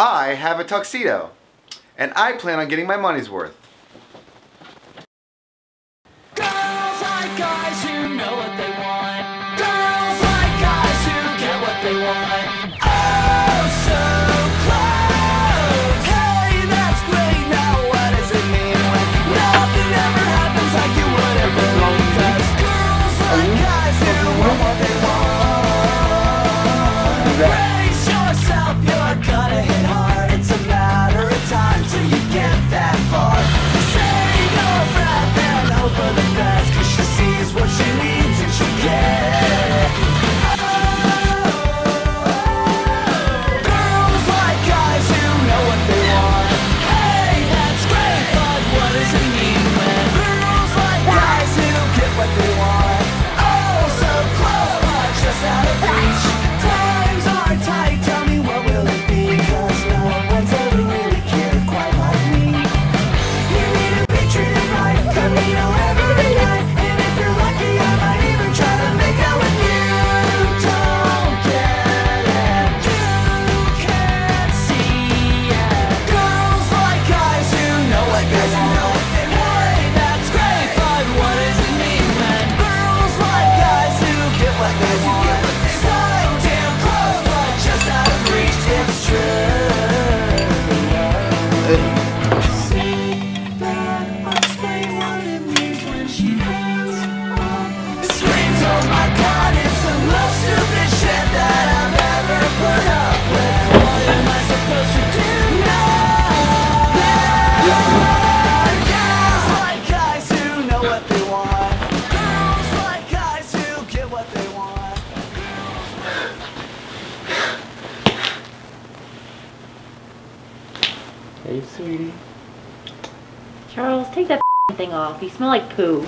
I have a tuxedo, and I plan on getting my money's worth. Girls like guys who get what they want. Oh, so close. Hey, that's great. Now what does it mean when nothing ever happens like you would ever? Cause girls like guys who what they want. back. like you Hey, sweetie. Charles, take that thing off. You smell like poo.